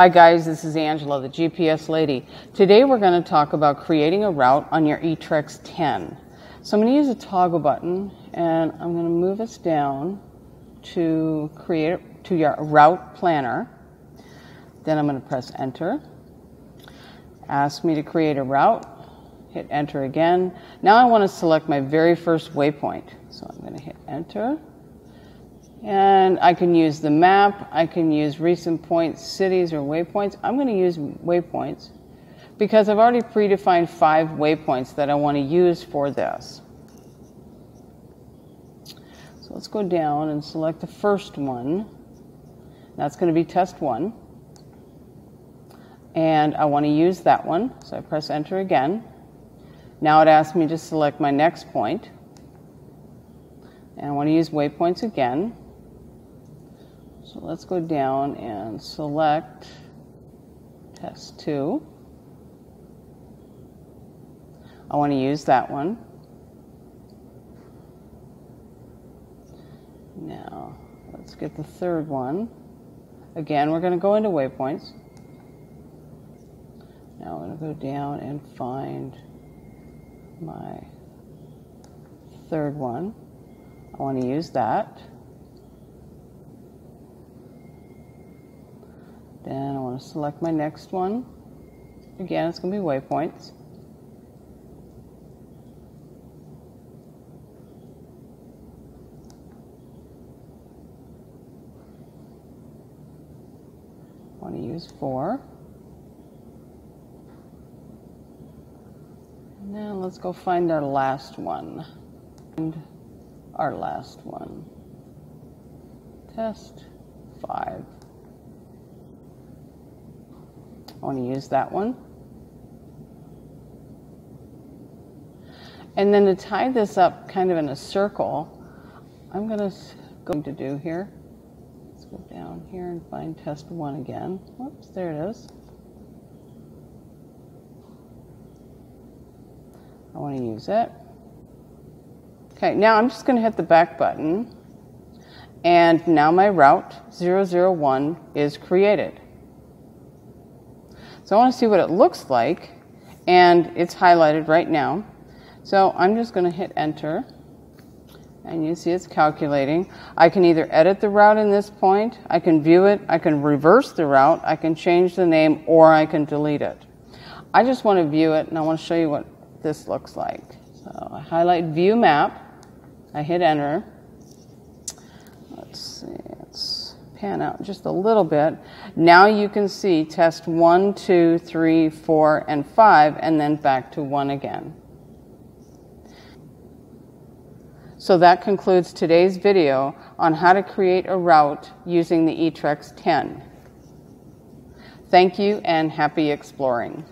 Hi guys, this is Angela, the GPS lady. Today we're going to talk about creating a route on your eTrex 10. So I'm going to use a toggle button and I'm going to move us down to create to your route planner. Then I'm going to press enter. Ask me to create a route. Hit enter again. Now I want to select my very first waypoint. So I'm going to hit enter. And I can use the map, I can use recent points, cities, or waypoints. I'm going to use waypoints because I've already predefined five waypoints that I want to use for this. So let's go down and select the first one. That's going to be test one. And I want to use that one, so I press enter again. Now it asks me to select my next point. And I want to use waypoints again. So let's go down and select test two. I want to use that one. Now, let's get the third one. Again, we're going to go into waypoints. Now I'm going to go down and find my third one. I want to use that. Then I want to select my next one. Again, it's going to be waypoints. I want to use four. And then let's go find our last one. And our last one. Test five. I want to use that one. And then to tie this up kind of in a circle, I'm going to going to do here. Let's go down here and find test one again. Whoops, there it is. I want to use it. Okay, now I'm just going to hit the back button. And now my route 001 is created. So I want to see what it looks like, and it's highlighted right now. So I'm just going to hit enter, and you see it's calculating. I can either edit the route in this point, I can view it, I can reverse the route, I can change the name, or I can delete it. I just want to view it, and I want to show you what this looks like. So I highlight view map, I hit enter. Let's see, pan out just a little bit. Now you can see test one, two, three, four, and five, and then back to one again. So that concludes today's video on how to create a route using the eTrex 10. Thank you and happy exploring.